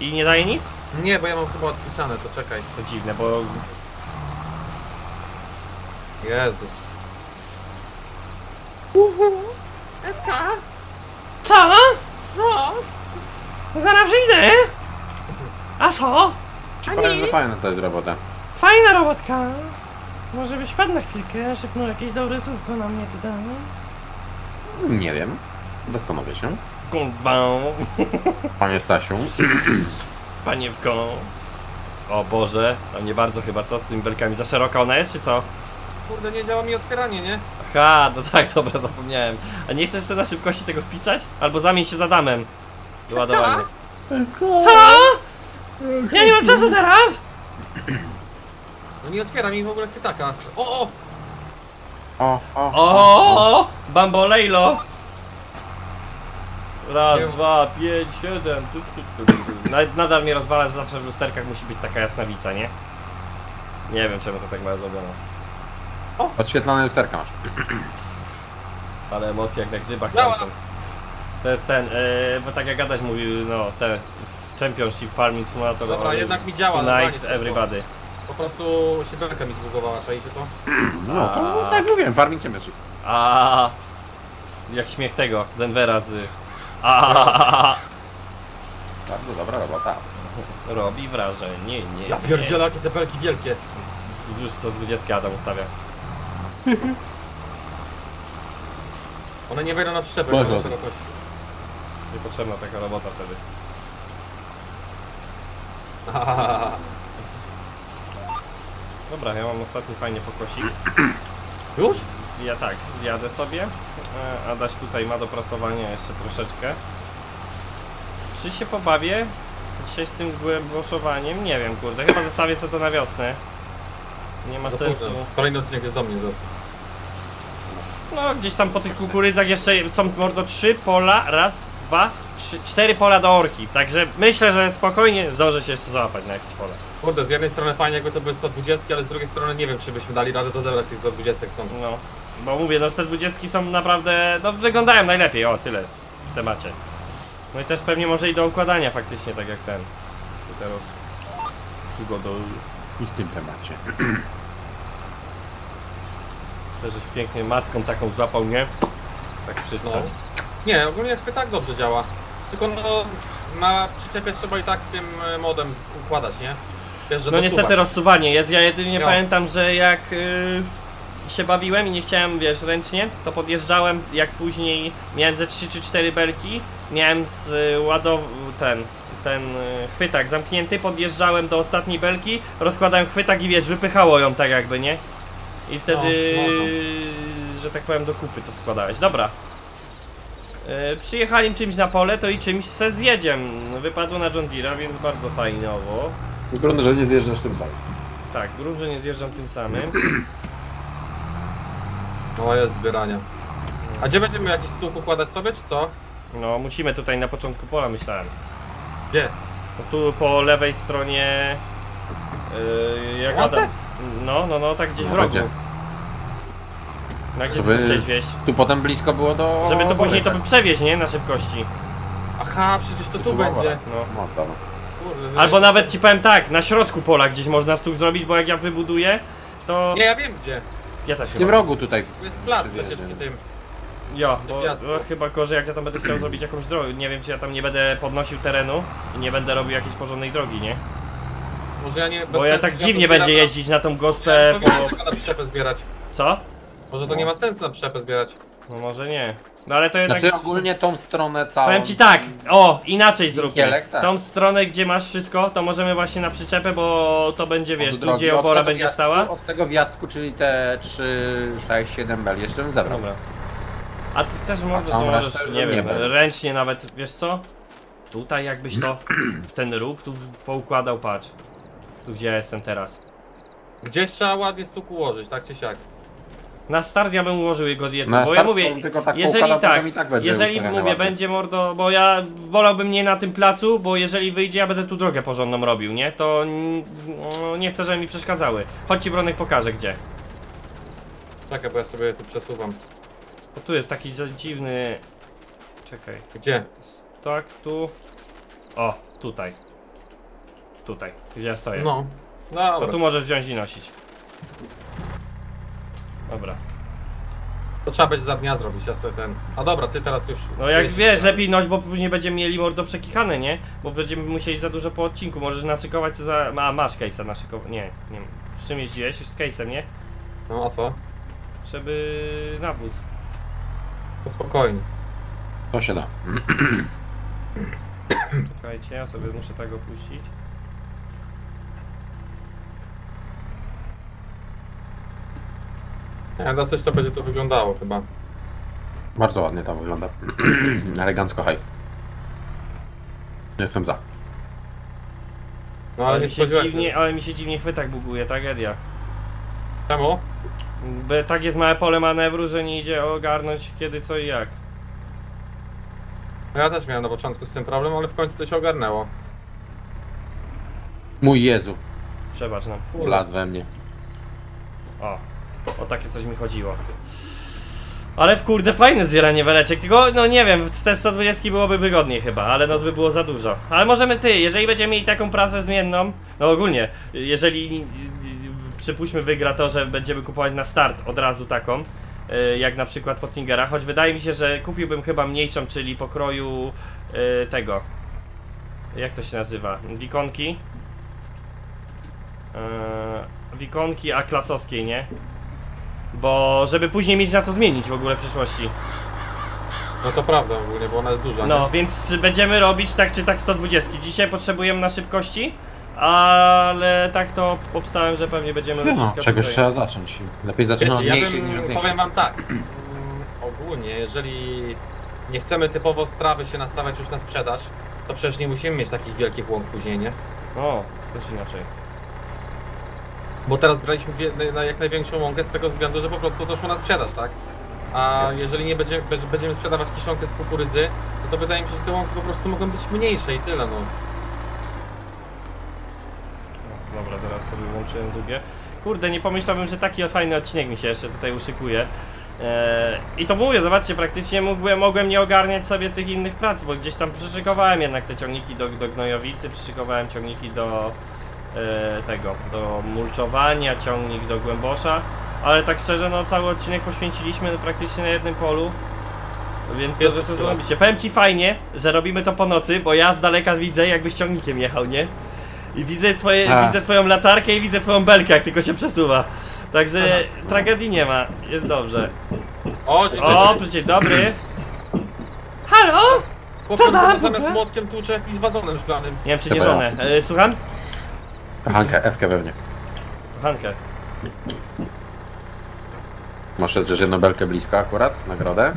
I nie daje nic? Nie, bo ja mam chyba odpisane, to czekaj. To dziwne, bo... Jezus. Co? No. Zaraz przyjdę. A co? Ci powiem, że fajna to jest robota. Fajna robotka. Może byś padł na chwilkę, szepnął jakieś dobre słówko na mnie tutaj. Nie wiem. Zastanowię się. Kurwa. Panie Stasiu. Paniewko. O Boże, tam nie bardzo chyba, co z tymi belkami? Za szeroka ona jest, czy co? Kurde, nie działa mi otwieranie, nie? Aha, no tak, dobra, zapomniałem. A nie chcesz sobie na szybkości tego wpisać? Albo zamień się z Adamem. Do ładowania. Co? Ja nie mam czasu teraz! No nie otwiera mi w ogóle chwytaka. O, o! O, o, O, Bambolejlo! Raz, Nie. dwa, pięć, siedem. Tu, tu, tu, tu. Nad- Nadal mnie rozwala, że zawsze w lusterkach musi być taka jasnawica, nie? Nie wiem czemu to tak ma zrobione. Odświetlone lusterka masz. Ale emocje jak na grzybach tam są. To jest ten, yy, bo tak jak gadać mówił, no ten Championship Farming Simulator. Dobra, on- jednak mi działa. Tonight everybody. Po prostu się belka mi zbugowała, czaicie to? No, to A. tak mówiłem, Farming Championship. A jak śmiech tego, Denvera z... A Bardzo dobra robota. robi wrażenie, nie, nie. Ja pierdzielę, jakie te belki wielkie. Już 120 Adam ustawia. One nie wejdą na przyczepę, Boże. na szerokość. Niepotrzebna taka robota wtedy. Dobra, ja mam ostatni fajnie pokosik. Już? Zja, tak, zjadę sobie. E, Adaś tutaj ma do prasowania jeszcze troszeczkę. czy się pobawię dzisiaj z tym głoszowaniem? Nie wiem, kurde. Chyba zostawię sobie to na wiosnę. Nie ma No sensu. Kolejny odcinek jest do mnie dosyć. No, gdzieś tam po tych kukurydzach jeszcze są mordo trzy pola. Raz, dwa, trzy, cztery pola do orki. Także myślę, że spokojnie zdążę się jeszcze załapać na jakieś pole. Kurde, z jednej strony fajnie jakby to były 120, ale z drugiej strony nie wiem czy byśmy dali radę to zebrać tych 120 stąd. No, bo mówię, no te dwudziestki są naprawdę, no wyglądają najlepiej, o tyle w temacie. No i też pewnie może i do układania faktycznie, tak jak ten. Teraz. Go do... I w tym temacie. Też żeś pięknie macką taką złapał, nie? Tak No. przystać. Nie, ogólnie chyba tak dobrze działa. Tylko no na przyczepie trzeba i tak tym e, modem układać, nie? Wiesz, No niestety rozsuwanie jest, ja jedynie No. pamiętam, że jak y, się bawiłem i nie chciałem, wiesz, ręcznie, to podjeżdżałem, jak później miałem ze 3 czy 4 belki, miałem z y, ładow... ten, ten y, chwytak zamknięty, podjeżdżałem do ostatniej belki, rozkładałem chwytak i wiesz, wypychało ją tak jakby, nie? I wtedy, No, no, że tak powiem, do kupy to składałeś. Dobra. Y, przyjechali czymś na pole, to i czymś se zjedziem. Wypadło na John Deere'a, więc bardzo fajnowo. Wygląda, że nie zjeżdżasz tym samym. Tak, grunt, że nie zjeżdżam tym samym. No jest zbierania. A gdzie będziemy jakiś stół układać sobie, czy co? No, musimy tutaj na początku pola, myślałem. Gdzie? No, tu po lewej stronie. Yy, jak Łące? Adam. No, no, no, tak gdzieś w No, rogu. gdzie? Na gdzie Żeby- wieść? Tu potem blisko było do... Żeby to później to by przewieźć, nie? Na szybkości. Aha, przecież to tu będzie. No. No, dobra. Kurde, Albo nawet ci powiem tak, na środku pola gdzieś można stół zrobić, bo jak ja wybuduję, to. Nie, ja wiem gdzie. Ja też W tym chyba. rogu tutaj. Tu jest plac przecież przy tym. Jo, bo no, chyba gorzej jak ja tam będę chciał zrobić jakąś drogę. Nie wiem czy ja tam nie będę podnosił terenu i nie będę robił jakiejś porządnej drogi, nie? Może ja nie... bez Bo ja tak dziwnie będzie na- jeździć na tą Ja gospę nie po. na przyczepę zbierać. Co? Może to nie ma sensu na przyczepę zbierać. No może nie. No ale to jednak. Znaczy ogólnie tą stronę całą... Powiem ci tak, o, inaczej zróbmy. Kielek, tak. Tą stronę, gdzie masz wszystko, to możemy właśnie na przyczepę, bo to będzie, wiesz, tu gdzie tego będzie wjazdu- stała. Od tego wjazdu, czyli te 3, 6, 7 bel jeszcze bym zebrał. Dobra. A ty chcesz może, to możesz, nie nie wiem, będę. ręcznie nawet, wiesz co? Tutaj jakbyś to, w ten róg tu poukładał, patrz. Tu gdzie ja jestem teraz. Gdzieś trzeba ładnie stół ułożyć, tak czy siak. Na start ja bym ułożył jego Na bo ja mówię, tylko tak jeżeli tak, tak będzie jeżeli mówię, ładnie. będzie mordo, bo ja wolałbym nie na tym placu, bo jeżeli wyjdzie, ja będę tu drogę porządną robił, nie? To no, nie chcę, żeby mi przeszkadzały. Chodź ci Bronek pokażę gdzie. Czekaj, bo ja sobie tu przesuwam. Bo tu jest taki dziwny... Czekaj. Gdzie? Tak, tu. O, tutaj. Tutaj, gdzie ja stoję. No. To Dobra. tu możesz wziąć i nosić. Dobra. To trzeba będzie za dnia zrobić, ja sobie ten... A dobra, ty teraz już... No jak wiesz, tak? lepiej noś, bo później będziemy mieli mordo przekichane, nie? Bo będziemy musieli za dużo po odcinku. Możesz naszykować co za. A masz case'a naszykować. Nie, nie. Z czym jeździłeś? Z case'em, nie? No a co? Żeby nawóz. To spokojnie. To się da. Czekajcie, ja sobie muszę tak opuścić. Nie, na coś to będzie to wyglądało chyba. Bardzo ładnie to wygląda. Elegancko haj. Jestem za. No ale nie mi się dziwnie, ale mi się dziwnie chwytak buguje, tragedia. Czemu? Bo tak jest małe pole manewru, że nie idzie ogarnąć kiedy, co i jak. No ja też miałem na początku z tym problem, ale w końcu to się ogarnęło. Mój Jezu. Przebacz nam. Las we mnie. O, o takie coś mi chodziło. Ale w kurde fajne zbieranie weleczek, tylko no nie wiem, w te 120 byłoby wygodniej chyba, ale nas by było za dużo. Ale możemy ty, jeżeli będziemy mieli taką pracę zmienną, no ogólnie, jeżeli y, y, przypuśćmy wygra to, że będziemy kupować na start od razu taką, y, jak na przykład Pottingera, choć wydaje mi się, że kupiłbym chyba mniejszą, czyli pokroju tego, jak to się nazywa, wikonki. Yy, wikonki A klasowskiej, nie? Bo żeby później mieć na co zmienić w ogóle w przyszłości. No to prawda ogólnie, bo ona jest duża. No, nie? więc czy będziemy robić tak czy tak 120. Dzisiaj potrzebujemy na szybkości, ale tak to obstałem, że pewnie będziemy robić No, wszystko czegoś tutaj. trzeba zacząć. Lepiej zacząć od Wiecie, ja mniejszych niż od bym, większych. powiem wam tak. mm, Ogólnie, jeżeli nie chcemy typowo strawy się nastawiać już na sprzedaż, to przecież nie musimy mieć takich wielkich łąk później, nie? O, też inaczej. Bo teraz braliśmy na- jak największą łąkę z tego względu, że po prostu to szło na sprzedaż, tak? A jeżeli nie będzie, będziemy sprzedawać kiszonkę z kukurydzy, no to wydaje mi się, że te łąki po prostu mogą być mniejsze i tyle, no. No, Dobra, teraz sobie włączyłem drugie. Kurde, nie pomyślałbym, że taki fajny odcinek mi się jeszcze tutaj uszykuje. Eee, I to mówię, zobaczcie, praktycznie mógłbym, mogłem nie ogarniać sobie tych innych prac, bo gdzieś tam przyszykowałem jednak te ciągniki do, do gnojowicy, przyszykowałem ciągniki do tego, do mulczowania, ciągnik do głębosza, ale tak szczerze, no cały odcinek poświęciliśmy praktycznie na jednym polu. Więc to, Jest że to zrobicie. Powiem ci fajnie, że robimy to po nocy, bo ja z daleka widzę jakbyś ciągnikiem jechał, nie? I widzę, twoje, A. widzę twoją latarkę i widzę twoją belkę, jak tylko się przesuwa. Także tragedii nie ma, jest dobrze. O, dzień O, dobry. dzień dobry. Halo? Chłopak co tam? zamiast młotkiem tłucze i z wazonem szklanym. Nie wiem, czy nie żonę. E, słucham? Hankę, F-kę pewnie. Hankę. Masz też jedną belkę blisko akurat, nagrodę.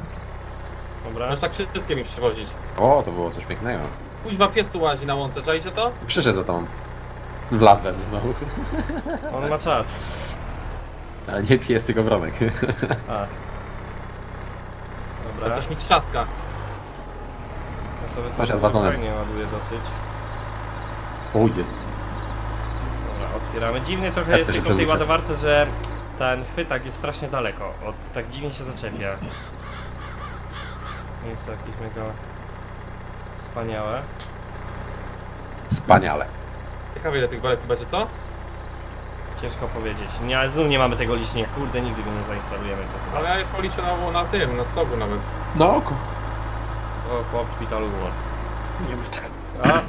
Dobra. Możesz tak wszystkie mi przywozić. O, to było coś pięknego. Kuźwa pies tu łazi na łące, czajcie to? Przyszedł za tą. Wlazłem znowu. On ma czas. Ale nie pies, tylko wronek. A. A Dobra. coś mi trzaska. Ja sobie adwazonem. fajnie ładuję dosyć. O Jezus. Otwieramy. Dziwny trochę jest tylko w tej ładowarce, że ten chwytak jest strasznie daleko. O, tak dziwnie się zaczepia. Nie jest to jakieś mega wspaniałe. Wspaniale. Ciekawe ile tych belet tu będzie, co? Ciężko powiedzieć. Nie, ale znów nie mamy tego licznika. Kurde, nigdy go nie zainstalujemy. To chyba. Ale ja policzę na, na tym, na stogu nawet. No oko. O, chłop w szpitalu umarł. Nie mów tak. A?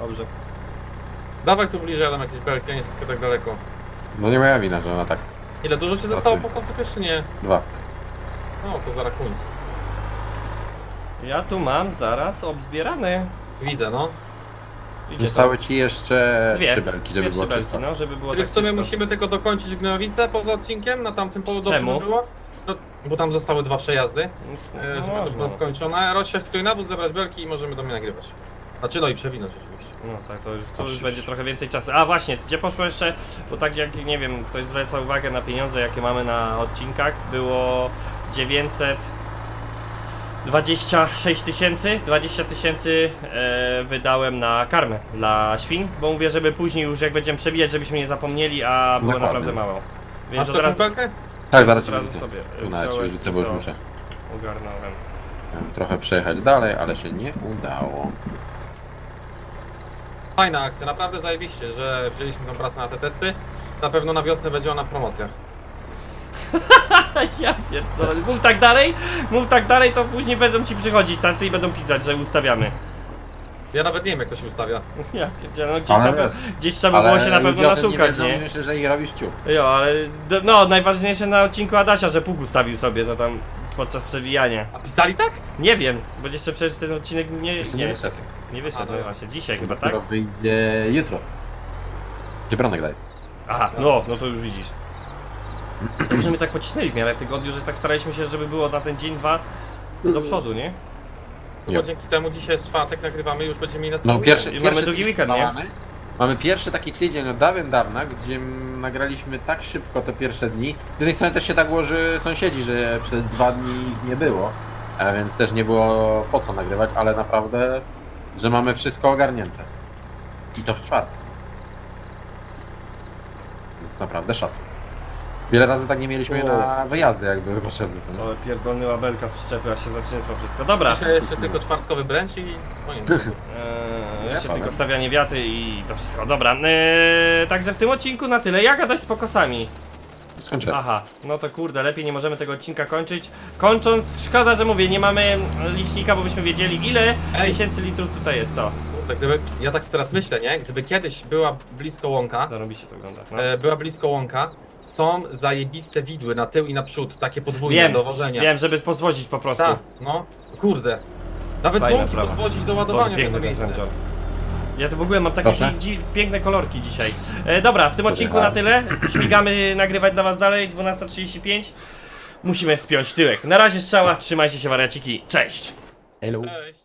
Dobrze. Dawaj tu bliżej, ja dam jakieś belki, a nie wszystko tak daleko. No nie moja wina, że ona tak. Ile dużo ci zostało po kosów jeszcze nie? Dwa. No to zaraz końc. Ja tu mam zaraz obzbierany. Widzę, no. Idzie Zostały ci jeszcze Dwie. trzy belki, żeby Dwie było czysto. no, żeby było Czyli tak w sumie czysto. musimy tylko dokończyć gnojowicę poza odcinkiem, na tamtym polu dobrze Czemu? by było. No, bo tam zostały dwa przejazdy, No, e, żeby to można. było skończone. Rozsiać tutaj nawóz, zebrać belki i możemy do mnie nagrywać. Znaczy no i przewinąć oczywiście. No tak, to już, to już będzie trochę więcej czasu. A właśnie, gdzie poszło jeszcze, bo tak jak, nie wiem, ktoś zwraca uwagę na pieniądze, jakie mamy na odcinkach, było 926 tysięcy, 20 tysięcy e, wydałem na karmę dla świn, bo mówię, żeby później już jak będziemy przebijać, żebyśmy nie zapomnieli, a było Dokładnie. naprawdę mało. Więc Masz razu, belkę? Tak, zaraz ci wyrzucę. sobie nawet ci i bo już to muszę. Ogarnąłem. Chciałem Trochę przejechać dalej, ale się nie udało. Fajna akcja, naprawdę zajebiście, że wzięliśmy tą pracę na te testy. Na pewno na wiosnę będzie ona w promocjach. Ja pierdolę. Mów tak dalej, mów tak dalej, to później będą ci przychodzić tacy i będą pisać, że ustawiamy. Ja nawet nie wiem jak to się ustawia. Ja pierdzielę, no gdzieś, Ale tam, wiesz, gdzieś trzeba było się na pewno ludzie o tym naszukać, nie? nie? wiedzą, Myślę, że ich robisz ciup. Jo, ale d- no, najważniejsze na odcinku Adasia, że pług ustawił sobie to tam podczas przewijania. A pisali tak? Nie wiem, bo jeszcze przecież ten odcinek nie, Jeszcze nie, nie wyszedł. nie wyszedł, no no właśnie, dzisiaj chyba, tak? Dopiero wyjdzie jutro. Gdzie Bronek daj? Aha, no, no to już widzisz. Dobrze my tak pocisnęli w miarę w tygodniu, że tak staraliśmy się, żeby było na ten dzień, dwa do przodu, nie? No bo dzięki temu dzisiaj jest czwartek, nagrywamy i już będziemy mieli na No cały pierwszy, I weekend. mamy pierwszy drugi weekend, nie? mamy. Mamy pierwszy taki tydzień od dawien dawna, gdzie nagraliśmy tak szybko te pierwsze dni. Z jednej strony też się tak było, że sąsiedzi, że przez dwa dni ich nie było, a więc też nie było po co nagrywać, ale naprawdę, że mamy wszystko ogarnięte. I to w czwartek. Więc naprawdę szacun. Wiele razy tak nie mieliśmy na wyjazdy, jak były potrzebne. co nie? Ale pierdolny łabelka z przyczepy, aż się zatrzęsło wszystko. Dobra, Dzisiaj jeszcze tylko czwartkowy bręcz i koniec. Eee, jeszcze Ja tylko stawianie wiaty i to wszystko. Dobra, eee, także w tym odcinku na tyle. Jak gadać z pokosami? Skończyłem. Aha, no to kurde, lepiej nie możemy tego odcinka kończyć. Kończąc, szkoda, że mówię, nie mamy licznika, bo byśmy wiedzieli ile Ej. tysięcy litrów tutaj jest, co? Kurde, Gdyby, ja tak teraz myślę, nie? Gdyby kiedyś była blisko łąka, Zarobi się to ogląda. No. e, była blisko łąka, są zajebiste widły na tył i na przód, takie podwójne Wiem, do wożenia. Wiem, żeby pozwozić po prostu. Tak, no, kurde. Nawet Fajna złąki sprawa. podwozić do Boże, ładowania w piękny jedno ten miejsce. sędzior. Ja to w ogóle mam takie Proszę. dzi- piękne kolorki dzisiaj. E, dobra, w tym odcinku na tyle. Śmigamy nagrywać dla was dalej, 12.35. Musimy spiąć tyłek. Na razie strzała, trzymajcie się wariaciki, cześć! Hello. Cześć.